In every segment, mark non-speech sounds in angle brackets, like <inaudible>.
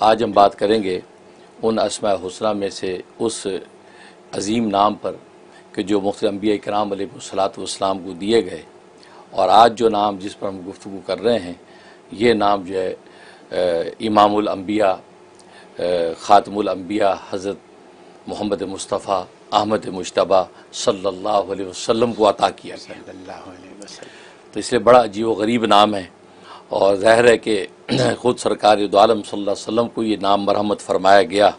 आज हम बात करेंगे उन असमा हुसना में से उस अजीम नाम पर कि जो मुख्त अम्बिया कराम सलाम को दिए गए। और आज जो नाम जिस पर हम गुफ्तु कर रहे हैं ये नाम जो है इमामबिया ख़ातमुलम्बिया हज़रत मोहम्मद मुस्तफ़ा अहमद मुशतबा सल्लल्लाहु अलैहि वसल्लम को अता किया गया। तो इसलिए बड़ा अजीब व गरीब नाम है। और ज़ाहिर है कि <clears throat> ख़ुद सरकार आलम वसल्लम को ये नाम मरहमत फरमाया गया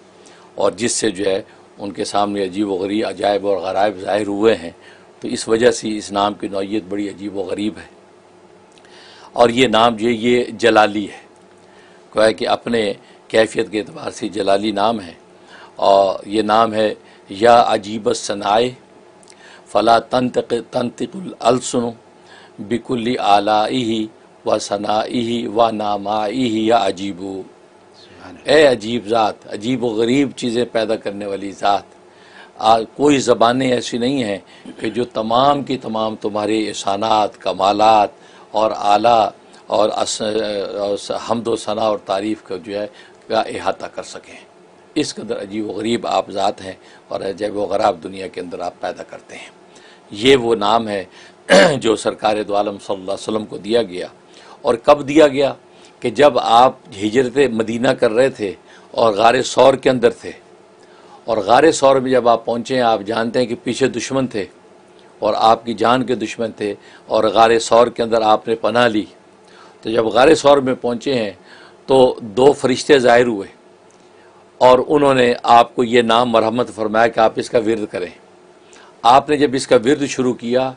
और जिससे जो है उनके सामने अजीब व गरीब, अजायब और गरायब ज़ाहिर हुए हैं। तो इस वजह से इस नाम की नौीयत बड़ी अजीब व गरीब है। और ये नाम जो है, ये जलाली है। है कि अपने कैफियत के अतबार से जलाली नाम है। और ये नाम है, या अजीब सनाए फ़ला तंतक तंतकुलसुन बिकुल्ली आलाई व सनाई व नामाई या अजीबू। ए अजीब ज़ात अजीब व गरीब चीज़ें पैदा करने वाली ज़ात। आज कोई ज़बानें ऐसी नहीं हैं कि जो तमाम की तमाम तुम्हारे एहसानात कमालत और आला और हमद सना और तारीफ़ का जो है का अहाता कर सकें। इस कदर अजीब व गरीब आप ज़ात हैं और अजैब व गराब दुनिया के अंदर आप पैदा करते हैं। ये वो नाम है <clears throat> जो सरकार दोम वसल्लम को दिया गया। और कब दिया गया कि जब आप हिजरत मदीना कर रहे थे और गार सौर के अंदर थे। और गार सौर में जब आप पहुँचे, आप जानते हैं कि पीछे दुश्मन थे और आपकी जान के दुश्मन थे और गार सौर के अंदर आपने पनाह ली। तो जब गार सौर में पहुँचे हैं तो दो फरिश्ते ज़ाहिर हुए और उन्होंने आपको ये नाम मरहमत फरमाया कि आप इसका विरद करें। आपने जब इसका विरद शुरू किया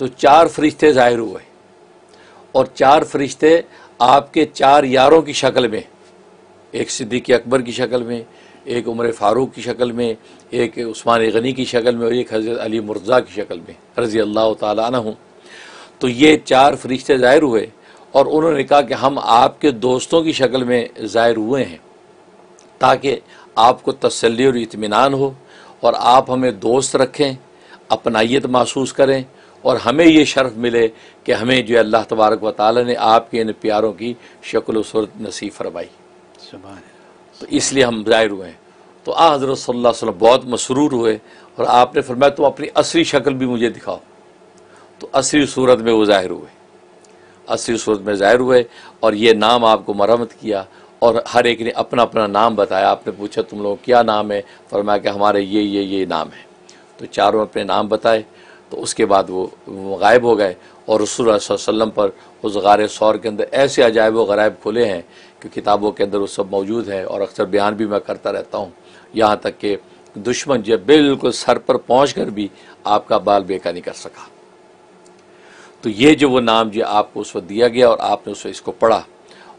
तो चार फरिश्ते ज़ाहिर हुए। और चार फरिश्ते आपके चार यारों की शक्ल में, एक सिद्दीक अकबर की शक्ल में, एक उमर फ़ारूक की शक्ल में, एक उस्मान गनी की शक्ल में और एक हज़रत अली मुर्जा की शक्ल में रज़ी अल्लाह तहूँ तो ये चार फरिश्ते ज़ाहिर हुए और उन्होंने कहा कि हम आपके दोस्तों की शक्ल में ज़ाहिर हुए हैं, ताकि आपको तसली और इतमान हो और आप हमें दोस्त रखें, अपनाइत महसूस करें और हमें ये शर्फ मिले कि हमें जो अल्लाह तबारक व ताली ने आपके इन प्यारों की शक्ल सूरत नसीब फरमाई। तो इसलिए हम ज़ाहिर हुए हैं। तो आ हज़रत अलैहि वसल्लम बहुत मसरूर हुए और आपने फरमाया तो अपनी असली शक्ल भी मुझे दिखाओ। तो असली सूरत में वो ज़ाहिर हुए। असली सूरत में ज़ाहिर हुए और ये नाम आपको मरम्मत किया और हर एक ने अपना अपना नाम बताया। आपने पूछा तुम लोग क्या नाम है? फरमाया कि हमारे ये ये ये नाम है। तो चारों अपने नाम बताए। तो उसके बाद वो गायब हो गए। और रसूल वसल्लम पर उस गार सौर के अंदर ऐसे अजायब व गरायब खुले हैं कि किताबों के अंदर वो सब मौजूद हैं और अक्सर बयान भी मैं करता रहता हूँ। यहाँ तक कि दुश्मन जब बिल्कुल सर पर पहुँच कर भी आपका बाल बेका नहीं कर सका। तो ये जो वो नाम जो आपको उस वक्त दिया गया और आपने उस इसको पढ़ा।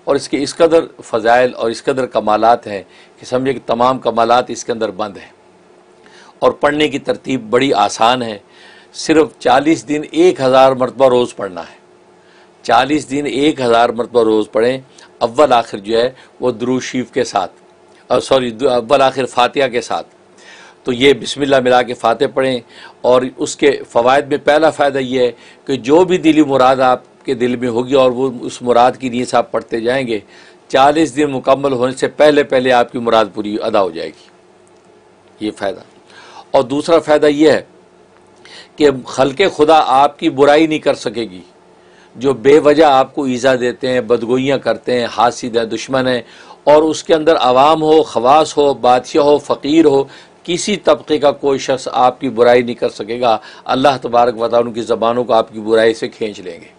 और इसके, इस कदर फ़जाइल और इस कदर कमालत हैं कि समझे कि तमाम कमालत इसके अंदर बंद हैं। और पढ़ने की तरतीब बड़ी आसान है सिर्फ़ चालीस दिन एक हज़ार मरतबा रोज़ पढ़ना है। चालीस दिन एक हज़ार मरतबा रोज़ पढ़ें, अव्वल आखिर जो है वो द्रूशीफ के साथ सॉरी अव्वल आखिर फातिहा के साथ। तो ये बिस्मिल्लाह मिला के फ़ातह पढ़ें और उसके फ़वाद में पहला फ़ायदा ये है कि जो भी दिली मुराद आपके दिल में होगी और वो उस मुराद की नीयत आप पढ़ते जाएँगे, चालीस दिन मुकम्मल होने से पहले पहले आपकी मुराद पूरी अदा हो जाएगी। ये फ़ायदा। और दूसरा फ़ायदा ये है कि खलके खुदा आपकी बुराई नहीं कर सकेगी। जो बेवजह आपको ईज़ा देते हैं, बदगोइयाँ करते हैं, हासिद हैं, दुश्मन हैं, और उसके अंदर आवाम हो, खवास हो, बादशाह हो, फ़कीर हो, किसी तबके का कोई शख्स आपकी बुराई नहीं कर सकेगा। अल्लाह तबारक वाली उनकी ज़बानों को आपकी बुराई से खींच लेंगे।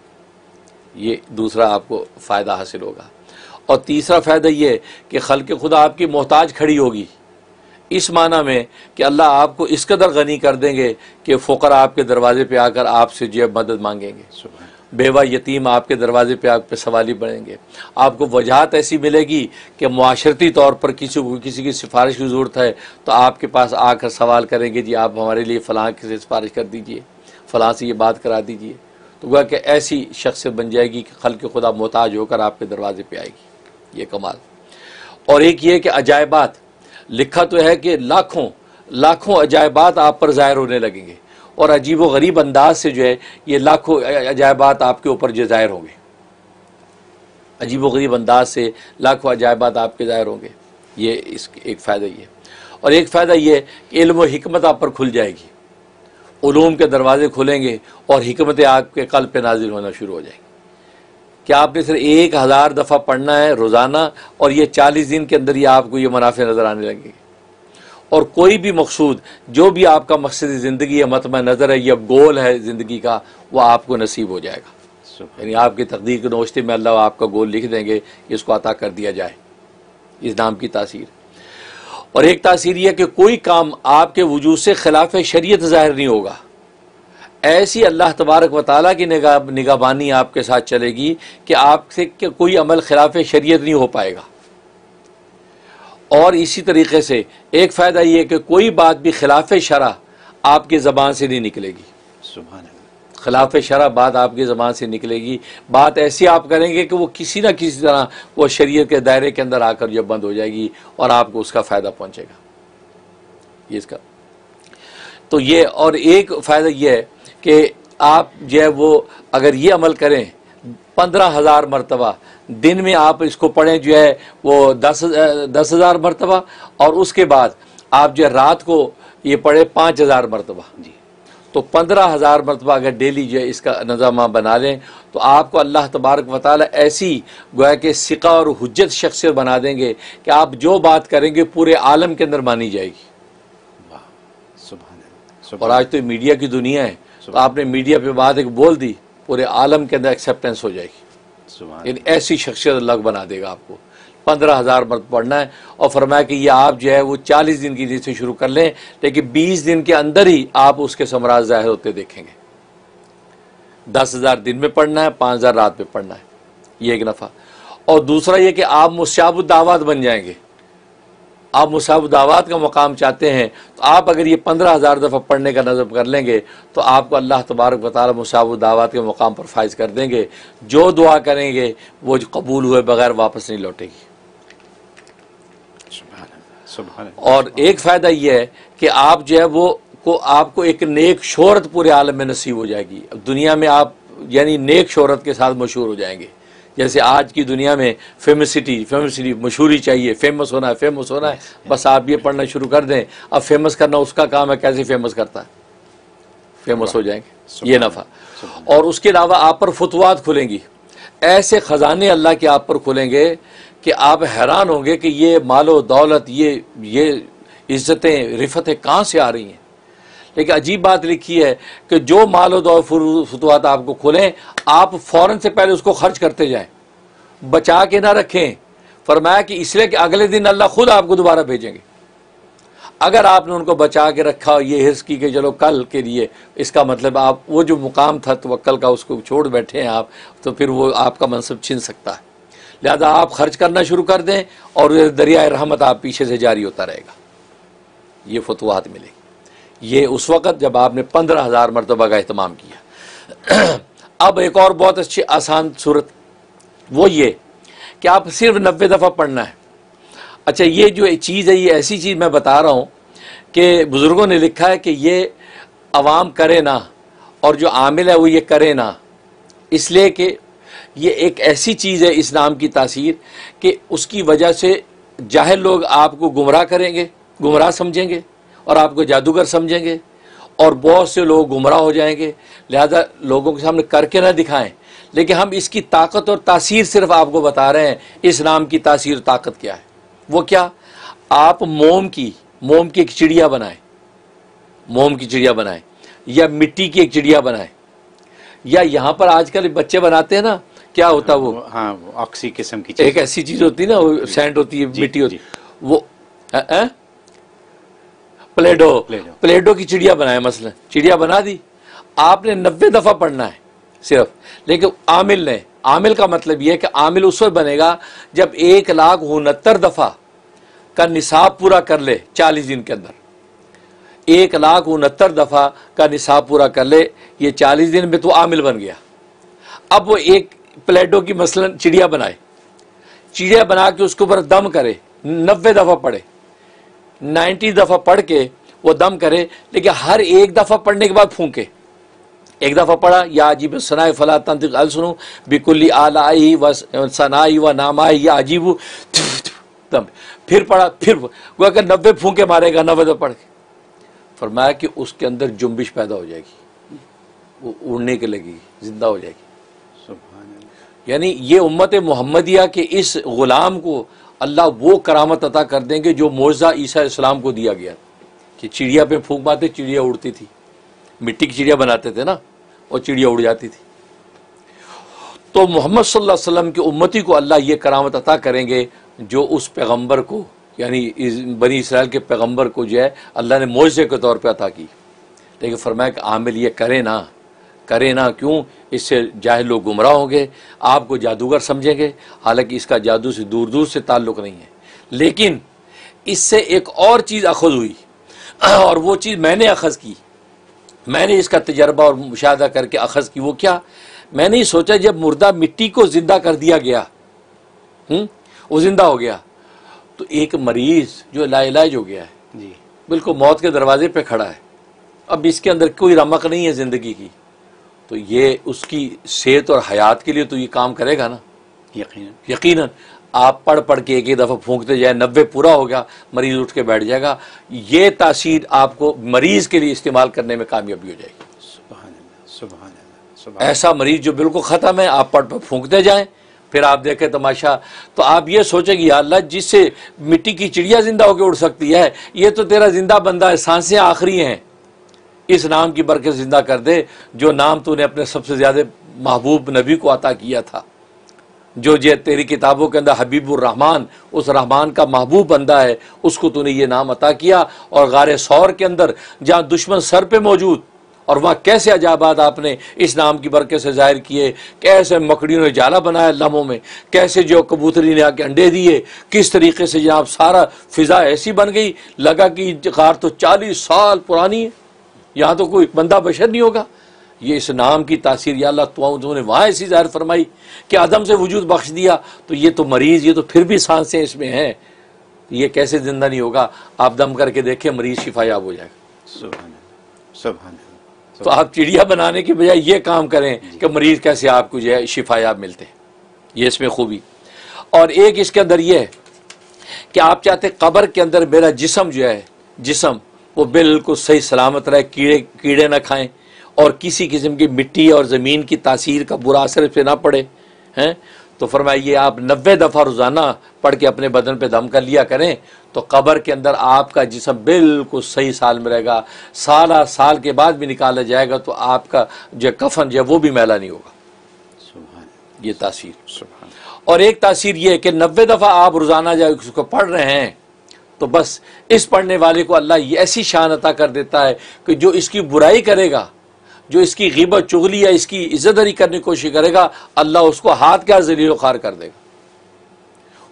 ये दूसरा आपको फ़ायदा हासिल होगा। और तीसरा फ़ायदा ये कि खल के खुदा आपकी मोहताज खड़ी होगी। इस माना में कि अल्लाह आपको इस कदर गनी कर देंगे कि फ़कर आपके दरवाजे पे आकर आपसे जो मदद मांगेंगे। बेवा यतीम आपके दरवाजे पे आप पे सवाली बढ़ेंगे। आपको वजहत ऐसी मिलेगी कि माशरती तौर पर किसी को किसी की सिफारिश की ज़रूरत है तो आपके पास आकर सवाल करेंगे, जी, आप हमारे लिए फ़लाँ से सिफारिश कर दीजिए, फ़लाँ से ये बात करा दीजिए। तो वह कि ऐसी शख्स बन जाएगी कि खल के खुदा मोहताज होकर आपके दरवाजे पर आएगी। ये कमाल। और एक ये कि अजायबात लिखा तो है कि लाखों लाखों अजायबात आप पर ज़ाहिर होने लगेंगे। और अजीब व गरीब अंदाज से जो है, ये लाखों अजायबात आपके ऊपर जो ज़ाहिर होंगे। अजीब व गरीब अंदाज से लाखों अजायबात आपके ज़ाहिर होंगे। ये इस, एक फ़ायदा ये और एक फ़ायदा ये कि इल्म हमत आप पर खुल जाएगी। ूम के दरवाजे खुलेंगे और हमतें आपके कल पे नाजिल होना शुरू हो जाएँगी। क्या आपने सिर्फ़ एक हज़ार दफ़ा पढ़ना है रोज़ाना और ये चालीस दिन के अंदर ही आपको ये मुनाफे नज़र आने लगेंगे और कोई भी मकसूद जो भी आपका मकसद ज़िंदगी है मतम नज़र है या गोल है ज़िंदगी का वह आपको नसीब हो जाएगा। यानी आपकी तकदीर के नोश्ते में अल्लाह आपका गोल लिख देंगे कि इसको अता कर दिया जाए इस नाम की तासीर। और एक तासीर यह कि कोई काम आपके वजूद से खिलाफ शरीयत ज़ाहिर नहीं होगा। ऐसी अल्लाह तबारक व ताली की निगाह निगाहबानी आपके साथ चलेगी कि आपसे कोई अमल खिलाफ शरीयत नहीं हो पाएगा। और इसी तरीके से एक फ़ायदा ये कि कोई बात भी खिलाफ शरा आपकी ज़बान से नहीं निकलेगी। सुबह खिलाफ शरा बात आपकी ज़बान से निकलेगी। बात ऐसी आप करेंगे कि वो किसी ना किसी तरह वो शरीयत के दायरे के अंदर आकर जब बंद हो जाएगी और आपको उसका फ़ायदा पहुँचेगा। ये इसका तो ये और एक फ़ायदा ये है कि आप जो है वो अगर ये अमल करें पंद्रह हज़ार मरतबा दिन में आप इसको पढ़ें जो है वो दस दस हज़ार मरतबा और उसके बाद आप जो है रात को ये पढ़े पाँच हज़ार मरतबा। जी। तो पंद्रह हज़ार मरतबा अगर डेली जो है इसका नज़ामा बना लें तो आपको अल्लाह तबारक वाली ऐसी गोया के सिका और हजत शख्सियत बना देंगे कि आप जो बात करेंगे पूरे आलम के अंदर मानी जाएगी। और आज तो मीडिया की दुनिया है। तो आपने मीडिया पे बात एक बोल दी पूरे आलम के अंदर एक्सेप्टेंस हो जाएगी। यानी ऐसी शख्सियत अलग बना देगा आपको। पंद्रह हज़ार मर्द पढ़ना है और फरमाया कि ये आप जो है वो चालीस दिन की से शुरू कर लें लेकिन बीस दिन के अंदर ही आप उसके समराज ज़ाहिर होते देखेंगे। दस हज़ार दिन में पढ़ना है पाँच हज़ार रात में पढ़ना है। ये एक नफ़ा। और दूसरा ये कि आप मुस्याबुद्दावात बन जाएँगे। आप मुसाबदावात का मकाम चाहते हैं तो आप अगर ये पंद्रह हज़ार दफ़ा पढ़ने का नज़र कर लेंगे तो आपको अल्लाह तबारक वाली मुसाबदावात के मकाम पर फाइज कर देंगे। जो दुआ करेंगे वो जो कबूल हुए बगैर वापस नहीं लौटेगी। और एक फ़ायदा ये है कि आप जो है वो को आपको एक नेक शहरत पूरे आलम में नसीब हो जाएगी। दुनिया में आप यानी नेक शोहरत के साथ मशहूर हो जाएँगे। जैसे आज की दुनिया में फेमसिटी फेमसिटी मशहूरी चाहिए फ़ेमस होना है फ़ेमस होना है बस आप ये पढ़ना शुरू कर दें। अब फ़ेमस करना उसका काम है कैसे फ़ेमस करता है? फ़ेमस हो जाएँगे। ये नफ़ा। और उसके अलावा आप पर फतवात खुलेंगी। ऐसे ख़जाने अल्लाह के आप पर खुलेंगे कि आप हैरान होंगे कि ये मालो दौलत ये ये इज़्ज़तें रिफतें कहाँ से आ रही हैं? लेकिन अजीब बात लिखी है कि जो मालो दौर फतवात आपको खोलें, आप फ़ौरन से पहले उसको खर्च करते जाएँ, बचा के ना रखें। फरमाया कि इसलिए कि अगले दिन अल्लाह खुद आपको दोबारा भेजेंगे। अगर आपने उनको बचा के रखा, ये हिस्स की कि चलो कल के लिए, इसका मतलब आप, वो जो मुकाम था तो कल का, उसको छोड़ बैठे हैं आप तो फिर वो आपका मनसब छिन सकता है। लिहाजा आप खर्च करना शुरू कर दें और दरिया रहमत आप पीछे से जारी होता रहेगा। ये फतवाहत मिलेगी। ये उस वक़्त जब आपने पंद्रह हज़ार मरतबा का अहतमाम किया। <clears throat> अब एक और बहुत अच्छी आसान सूरत, वो ये कि आप सिर्फ़ नब्बे दफ़ा पढ़ना है। अच्छा ये जो चीज़ है, ये ऐसी चीज़ मैं बता रहा हूँ कि बुज़ुर्गों ने लिखा है कि ये अवाम करे ना और जो आमिल है वो ये करे ना। इसलिए कि ये एक ऐसी चीज़ है इस नाम की तासीर कि उसकी वजह से ज़ाहिर लोग आपको गुमराह करेंगे, गुमराह समझेंगे। और आपको जादूगर समझेंगे और बहुत से लोग गुमराह हो जाएँगे। लिहाजा लोगों के सामने करके ना दिखाएँ। लेकिन हम इसकी ताकत और तासीर सिर्फ़ आपको बता रहे हैं इस नाम की तासीर ताकत क्या है? वो क्या? आप मोम की मोम की एक चिड़िया बनाएँ। मोम की चिड़िया बनाएँ। या मिट्टी की एक चिड़िया बनाएँ। या यहाँ पर आजकल बच्चे बनाते हैं ना क्या होता हाँ, वो हाँ ऑक्सी किस्म की एक ऐसी चीज़ होती है ना वो सैंड होती है मिट्टी होती। है वो आ, आ? प्लेडो। प्लेडो। की चिड़िया बनाए मसलन। चिड़िया बना दी। आपने नब्बे दफ़ा पढ़ना है सिर्फ़। लेकिन आमिल ने आमिल का मतलब यह है कि आमिल उस वक्त बनेगा जब एक लाख उनहत्तर दफ़ा का निसाब पूरा कर ले चालीस दिन के अंदर। एक लाख उनहत्तर दफ़ा का निसाब पूरा कर ले ये चालीस दिन में तो आमिल बन गया। अब वो एक प्लेटो की मसलन चिड़िया बनाए। चिड़िया बना के उसके ऊपर दम करे नब्बे दफ़ा पढ़े। नाइन्टी दफ़ा पढ़ के वो दम करे लेकिन हर एक दफ़ा पढ़ने के बाद फूके। एक दफ़ा पढ़ा या अजीब सनाए फला तंत्र अल सुनो बिकुल्ली आलाई व सनाई व नामाई या अजीब दम। फिर पढ़ा फिर वो अगर नब्बे फूके मारेगा नब्बे दफ़ा पढ़ के। फरमाया कि उसके अंदर जुम्बिश पैदा हो जाएगी। वो उड़ने के लगेगी ज़िंदा हो जाएगी। यानी ये उम्मत मोहम्मदिया के इस ग़ुलाम को अल्लाह वो करामत अता कर देंगे जो मोजा ईसा इस्लाम को दिया गया। कि चिड़िया पे फूक मारते, चिड़िया उड़ती थी। मिट्टी की चिड़िया बनाते थे ना, और चिड़िया उड़ जाती थी। तो मोहम्मद वसल्लम की उम्मती को अल्लाह ये करामत अता करेंगे, जो उस पैगंबर को, यानी बनी इसराइल के पैगंबर को जो है, अल्लाह ने मोजे के तौर पे अता की। लेकिन फरमाया कि आमिल ये करे ना करे ना क्यों? इससे जाहे लोग गुमराह होंगे आपको जादूगर समझेंगे। हालाँकि इसका जादू से दूर दूर से ताल्लुक़ नहीं है। लेकिन इससे एक और चीज़ अखज़ हुई। <clears throat> और वो चीज़ मैंने अखज़ की। मैंने इसका तजर्बा और मुशाह करके अखज़ की। वो क्या? मैंने ही सोचा जब मुर्दा मिट्टी को ज़िंदा कर दिया गया हुँ? हम्म, वो ज़िंदा हो गया तो एक मरीज़ जो लाइलाज हो गया है जी। बिल्कुल मौत के दरवाजे पे खड़ा है। अब इसके अंदर कोई रमक नहीं है ज़िंदगी की। तो ये उसकी सेहत और हयात के लिए तो ये काम करेगा ना? यकीन यकीन आप पढ़ पढ़ के एक ही दफ़ा फूंकते जाए नब्बे पूरा हो गया मरीज़ उठ के बैठ जाएगा। ये तासीर आपको मरीज़ के लिए इस्तेमाल करने में कामयाबी हो जाएगी। सुबह ऐसा मरीज़ जो बिल्कुल ख़त्म है आप पढ़ पर फूंकते जाएँ फिर आप देखें तमाशा। तो आप ये सोचेंगे अल्लाह जिससे मिट्टी की चिड़िया ज़िंदा होकर उड़ सकती है ये तो तेरा ज़िंदा बंदा है साँसें आखिरी हैं। इस नाम की बरकत ज़िंदा कर दे, जो नाम तूने अपने सबसे ज़्यादा महबूब नबी को अता किया था। जो जे तेरी किताबों के अंदर हबीबुर रहमान, उस रहमान का महबूब बंदा है, उसको तूने ये नाम अता किया। और गार सौर के अंदर, जहाँ दुश्मन सर पे मौजूद, और वहाँ कैसे अजाबाद आपने इस नाम की बरकत से ज़ाहिर किए, कैसे मकड़ियों ने जाला बनाया लम्हों में, कैसे जो कबूतरी ने आके अंडे दिए, किस तरीके से जनाब सारा फिज़ा ऐसी बन गई, लगा कि कार तो चालीस साल पुरानी है। यहाँ तो कोई बंदा बशर नहीं होगा। ये इस नाम की तासीर या अल्लाह तुमने वहाँ ऐसी ज़ाहिर फरमाई कि आदम से वजूद बख्श दिया तो ये तो मरीज़ ये तो फिर भी साँसें इसमें हैं। ये कैसे ज़िंदा नहीं होगा? आप दम करके देखें मरीज़ शिफायाब हो जाएगा। तो आप चिड़िया बनाने की बजाय ये काम करें कि मरीज़ कैसे आपको जो है शिफायाब मिलते हैं। ये इसमें खूबी। और एक इसके अंदर ये है कि आप चाहते कब्र के अंदर मेरा जिसम जो है जिसम वो बिल्कुल सही सलामत रहे कीड़े कीड़े ना खाएँ और किसी किस्म की मिट्टी और ज़मीन की तासीर का बुरा असर पे ना पड़े हैं? तो फरमाइए आप नब्बे दफ़ा रोज़ाना पढ़ के अपने बदन पे दम कर लिया करें तो कब्र के अंदर आपका जिसम बिल्कुल सही साल में रहेगा। साल साल के बाद भी निकाला जाएगा तो आपका जो कफन जो है वो भी मैला नहीं होगा। ये तासीर। और एक तासीर ये है कि नब्बे दफ़ा आप रोज़ाना जो उसको पढ़ रहे हैं तो बस इस पढ़ने वाले को अल्लाह ऐसी शान अता कर देता है कि जो इसकी बुराई करेगा, जो इसकी गिबत, चुगली या इसकी इज्जतदारी करने की कोशिश करेगा, अल्लाह उसको हाथ क्या जलील खार कर देगा।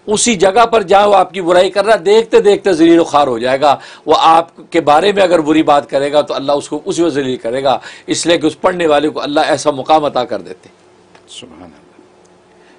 उसी जगह पर जहाँ वो आपकी बुराई कर रहा, देखते देखते जलील खार हो जाएगा। वह आपके बारे में अगर बुरी बात करेगा तो अल्लाह उसको उसी वक्त जलील करेगा। इसलिए कि उस पढ़ने वाले को अल्लाह ऐसा मुकाम अता कर देते।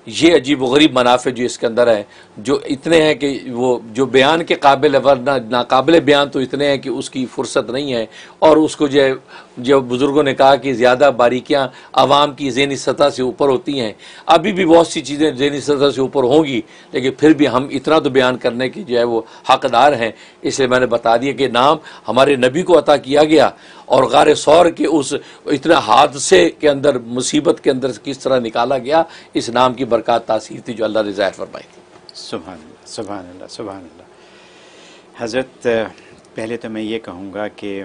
ये अजीब व गरीब मुनाफे जो इसके अंदर है, जो इतने हैं कि वो, जो बयान के काबिल वरना नाकबिल बयान तो इतने हैं कि उसकी फुर्सत नहीं है। और उसको जो जो बुज़ुर्गों ने कहा कि ज़्यादा बारीकियाँ आवाम की जहनी सतह से ऊपर होती हैं। अभी भी बहुत सी चीज़ें जहनी सतह से ऊपर होंगी, लेकिन फिर भी हम इतना तो बयान करने की जो है, वो हकदार हैं। इसलिए मैंने बता दिया कि नाम हमारे नबी को अता किया गया। और गार सौर के उस इतने हादसे के अंदर मुसीबत के अंदर किस तरह निकाला गया इस नाम की बरकत तासीर थी जो अल्लाह ने ज़ाहिर फरमाई थी। सुबहान सुबहान सुबहान हज़रत पहले तो मैं ये कहूँगा कि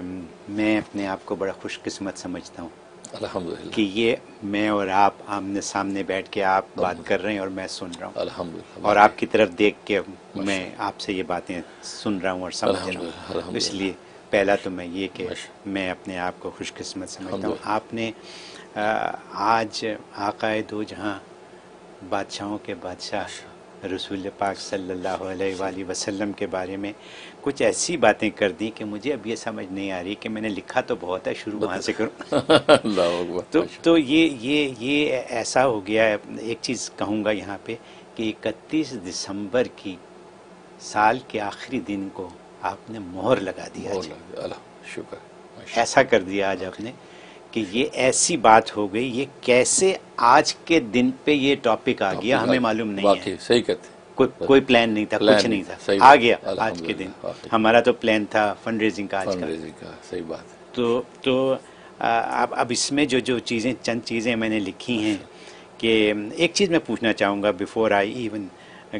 मैं अपने आप को बड़ा खुशकस्मत समझता हूँ। कि ये मैं और आप आमने सामने बैठ के आप बात कर रहे हैं और मैं सुन रहा हूँ। और आपकी तरफ़ देख के मैं आपसे ये बातें सुन रहा हूँ और समझ रहा हूँ। इसलिए पहला तो मैं ये कि मैं अपने आप को खुशकिस्मत समझता हूँ। आपने आज आकाए दो जहाँ बादशाहों के बादशाह रसूल पाक सल्लल्लाहु अलैहि वसल्लम के बारे में कुछ ऐसी बातें कर दी कि मुझे अब ये समझ नहीं आ रही कि मैंने लिखा तो बहुत है शुरू वहाँ से करूँ। <laughs> तो तो ये ये ये ऐसा हो गया है। एक चीज़ कहूँगा यहाँ पे कि इकतीस दिसंबर की साल के आखिरी दिन को आपने मोहर लगा दिया मोहर शुक्र ऐसा कर दिया आज आपने कि ये ऐसी बात हो गई ये कैसे आज के दिन पे ये टॉपिक आ गया हमें मालूम नहीं है। सही कहते कोई कोई प्लान नहीं था कुछ नहीं था। आ गया आज के दिन। हमारा तो प्लान था फंड रेजिंग का आज का। सही बात तो तो अब अब इसमें जो जो चीज़ें चंद चीज़ें मैंने लिखी हैं कि एक चीज़ मैं पूछना चाहूँगा before I even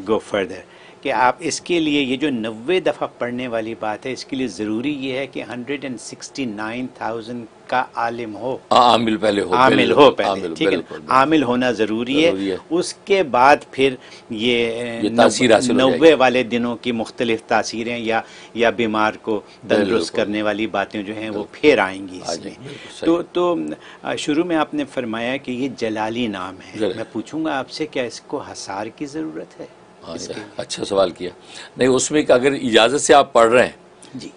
go further कि आप इसके लिए ये जो नब्बे दफ़ा पढ़ने वाली बात है इसके लिए ज़रूरी ये है कि hundred and sixty nine thousand का आलिम हो। आमिल पहले हो आमिल हो पहले ठीक है? आमिल होना ज़रूरी है।, है। उसके बाद फिर ये, ये नब्बे वाले दिनों की मुख्तलिफ़ तासीरें या या बीमार को तंदरुस्त करने वाली बातें जो हैं वो फिर आएँगी इसमें। तो तो शुरू में आपने फरमाया कि ये जलाली नाम है। मैं पूछूँगा आपसे क्या इसको हसार की ज़रूरत हाँ? अच्छा सवाल किया। नहीं उसमें अगर इजाज़त से आप पढ़ रहे हैं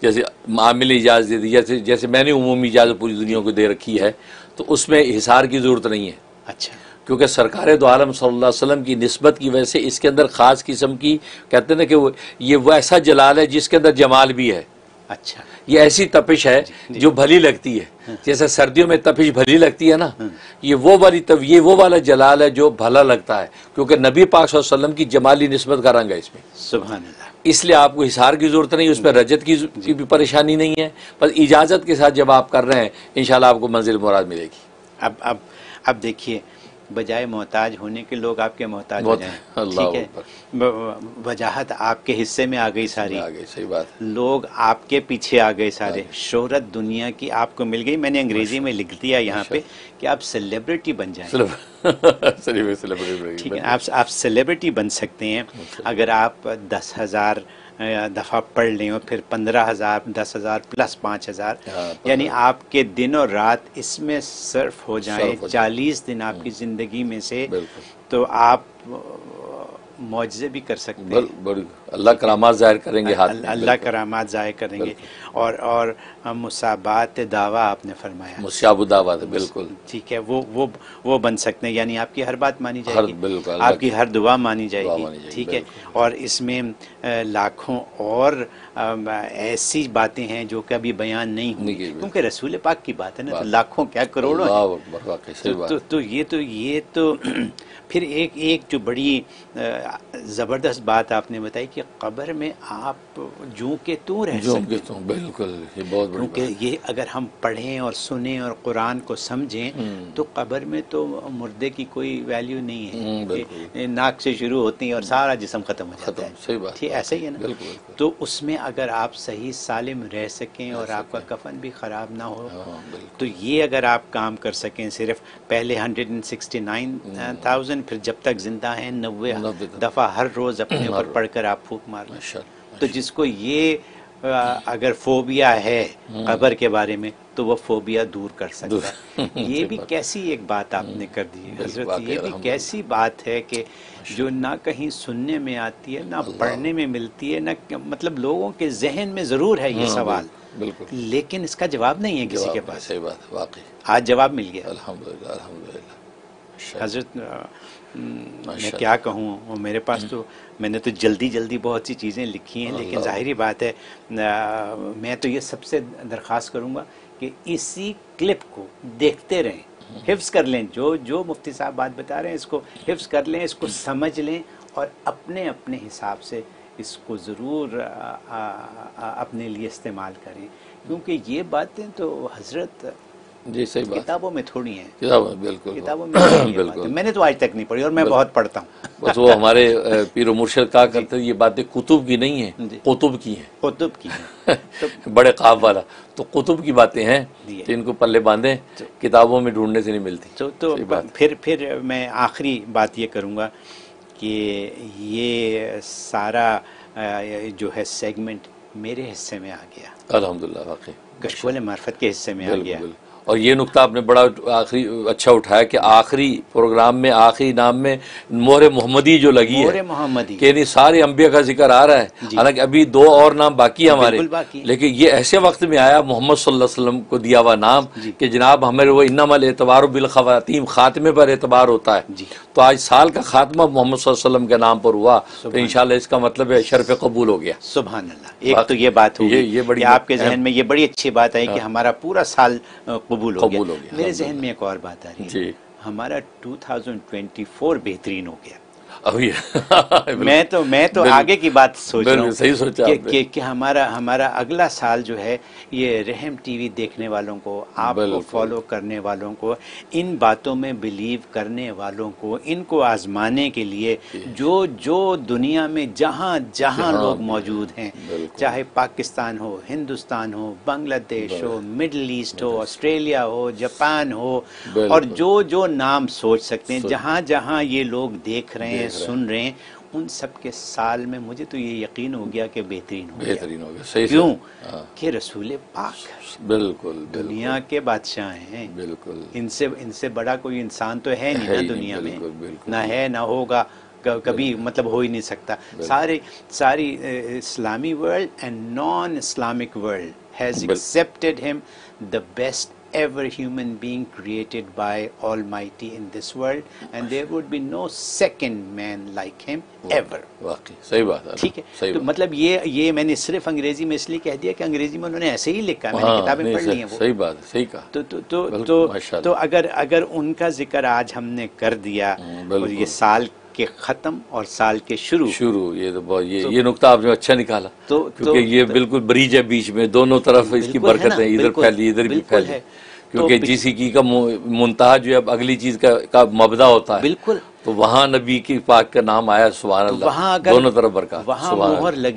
जैसे मामिल इजाज़त दे दी जैसे जैसे मैंने उमूमी इजाज़त पूरी दुनिया को दे रखी है तो उसमें हिसार की ज़रूरत नहीं है। अच्छा। क्योंकि सरकार दो आलम वसल्लम की नस्बत की वजह से इसके अंदर ख़ास किस्म की कहते हैं ना कि वो ये वैसा जलाल है जिसके अंदर जमाल भी है। अच्छा। ये ऐसी तपिश है जो भली लगती है। हाँ। जैसे सर्दियों में तपिश भली लगती है ना हाँ। ये वो वाली तब ये वो वाला जलाल है जो भला लगता है क्योंकि नबी पाक वसल्लम की जमाली नस्बत का रंग है इसमें। सुबह इसलिए आपको हिसार की ज़रूरत नहीं उस पर रजत की, की भी परेशानी नहीं है बस इजाज़त के साथ जब आप कर रहे हैं इंशाल्लाह आपको मंजिल मुराद मिलेगी। अब अब अब देखिए बजाय मोहताज होने के लोग आपके मोहताज हो जाएँ। ठीक है? वजाहत आपके हिस्से में आ गई सारी। आ गई सही बात। लोग आपके पीछे आ गए सारे। शोहरत दुनिया की आपको मिल गई। मैंने अंग्रेज़ी में लिख दिया यहाँ पे कि आप सेलिब्रिटी बन जाए। <laughs> ठीक है आप आप सेलिब्रिटी बन सकते हैं। अगर आप दस हज़ार दफ़ा पढ़ लें और फिर पंद्रह हज़ार दस हज़ार प्लस पाँच हज़ार। हाँ, यानी आपके दिन और रात इसमें सर्फ हो जाए। चालीस दिन आपकी हम्म। ज़िंदगी में से तो आप मुआजे भी कर सकते हैं। अल्लाह करामात ज़ाहिर करेंगे हाथ अल्लाह करामात ज़ाहिर करेंगे। और और मुसाबात दावा आपने फरमाया। मुसाब दावा बिल्कुल। ठीक है वो वो वो बन सकते हैं। यानी आपकी हर बात मानी जाएगी। आपकी हर दुआ मानी जाएगी। ठीक है? और इसमें लाखों और ऐसी बातें हैं जो कभी बयान नहीं हुई। क्योंकि रसूल पाक की बात है ना तो लाखों क्या करोड़ों तो, तो, तो ये तो ये तो फिर एक एक जो बड़ी ज़बरदस्त बात आपने बताई कि कब्र में आप जू के तू रह सकते तो बिल्कुल ये बहुत क्योंकि ये अगर हम पढ़ें और सुने और कुरान को समझें हम्म। तो कब्र में तो मुर्दे की कोई वैल्यू नहीं है हम्म, नाक से शुरू होती है और सारा जिसम ख़त्म हो जाता है। सही बात ठीक ऐसा ही है। ना? तो उसमें अगर आप सही सालिम रह सकें और आपका कफन भी ख़राब ना हो हाँ, तो ये अगर आप काम कर सकें सिर्फ़ पहले hundred and sixty nine thousand फिर जब तक ज़िंदा हैं नब्बे दफ़ा। हर रोज़ अपने ऊपर पढ़कर आप फूक मार तो जिसको ये अगर फोबिया है हम्म। कबर के बारे में तो वो फोबिया दूर कर सकता है। <laughs> ये भी कैसी एक बात आपने कर दी है हज़रत ये भी कैसी बात है कि जो ना कहीं सुनने में आती है ना पढ़ने में मिलती है ना मतलब लोगों के जहन में ज़रूर है ये हाँ, सवाल। बिल्कुल। लेकिन इसका जवाब नहीं है किसी के पास। सही बात वाकई। आज जवाब मिल गया। अल्हम्दुलिल्लाह अल्हम्दुलिल्लाह। हज़रत मैं क्या कहूँ मेरे पास हम्म। तो मैंने तो जल्दी जल्दी बहुत सी चीज़ें लिखी हैं लेकिन ज़ाहिर बात है आ, मैं तो ये सबसे दरख्वास्त करूँगा कि इसी क्लिप को देखते रहें हम्म। हिफ्स कर लें जो जो मुफ्ती साहब बात बता रहे हैं इसको हिफ्स कर लें इसको हम्म। समझ लें और अपने अपने हिसाब से इसको ज़रूर अपने लिए इस्तेमाल करें क्योंकि ये बातें तो हज़रत जी सही बात। किताबों में थोड़ी है। किताबों में बिल्कुल किताबों में <laughs> बिल्कुल। मैंने तो आज तक नहीं पढ़ी और मैं बहुत पढ़ता हूँ। <laughs> बस वो हमारे <laughs> पीर मुर्शद कहा करते ये बातें कुतुब की नहीं है कुतुब की हैं। कुतुब की है। तो बड़े ख्वाब वाला। तो कुतुब की बातें हैं तो इनको पल्ले बांधे तो, किताबों में ढूँढने से नहीं मिलती। तो, तो फिर फिर मैं आखिरी बात ये करूँगा कि ये सारा जो है सेगमेंट मेरे हिस्से में आ गया। अलहमदिल्ला वाकई। गशकोल मार्फत के हिस्से में आ गया। और ये नुकता आपने बड़ा आखिरी अच्छा उठाया कि आखिरी प्रोग्राम में आखिरी नाम में मोहर मोहम्मदी जो लगी है मोहम्मदी। कि नहीं सारे अम्बिया का ज़िक्र आ रहा है। हालाँकि अभी दो और नाम बाकी है हमारे बाकी। लेकिन ये ऐसे वक्त में आया मोहम्मद वसल्लम को दिया हुआ नाम कि जनाब हमें वो इन्नमल एतबार बिलखवातीम खात्मे पर एतबार होता है। तो आज साल का खात्मा मोहम्मद वसल्लम के नाम पर हुआ तो इनशाला इसका मतलब है शर्फ कबूल हो गया। सुबह एक तो ये बात हुई ये, ये बड़ी आपके जहन में ये बड़ी अच्छी बात है कि हाँ। हमारा पूरा साल कबूल हो गया, मेरे जहन में एक और बात आ रही है। हमारा 2024 बेहतरीन हो गया। अभी <laughs> मैं तो मैं तो आगे की बात सोच रहा हूँ सही सोचा कि, कि, कि हमारा हमारा अगला साल जो है ये रहम टीवी देखने वालों को आपको फॉलो करने वालों को इन बातों में बिलीव करने वालों को इनको आजमाने के लिए जो जो दुनिया में जहाँ जहाँ लोग मौजूद हैं। चाहे पाकिस्तान हो हिंदुस्तान हो बांग्लादेश हो मिडल ईस्ट हो ऑस्ट्रेलिया हो जापान हो और जो जो नाम सोच सकते हैं जहाँ जहाँ ये लोग देख रहे हैं सुन रहे हैं उन सब के साल में मुझे तो ये यकीन हो गया कि बेहतरीन हो बेहतरीन हो गया सही क्यों? हाँ। कि रसूल पाक बिल्कुल दुनिया के बादशाह हैं। बिल्कुल। इनसे इनसे बड़ा कोई इंसान तो है नहीं ना दुनिया में। ना है ना होगा कभी मतलब हो ही नहीं सकता। सारे सारी इस्लामी world and non Islamic world has accepted him the best ever human being created by Almighty in this world, and there would be no second man like him ever. सही बात है। ठीक है? तो मतलब ये ये मैंने सिर्फ़ अंग्रेज़ी में इसलिए कह दिया कि अंग्रेज़ी में उन्होंने ऐसे ही लिखा मैंने हाँ, किताबें पढ़ ली हैं वो। सही बात है सही कहा। तो तो तो तो, तो अगर अगर उनका ज़िक्र आज हमने कर दिया हाँ, और ये साल के ख़त्म और साल के शुरू। शुरू ये तो बहुत ये तो, ये नुकता आपने अच्छा निकाला। तो क्योंकि तो, ये तो, बिल्कुल ब्रिज है बीच में दोनों तरफ़ इसकी बरकत है इधर फैली इधर भी फैली। क्योंकि तो जिस की का मुंतहा जो है अगली चीज़ का, का मबदा होता है। बिल्कुल। तो वहाँ नबी की पाक का नाम आया सुबह तो दोनों तरफ़ बरकत वहाँ मोहर लगी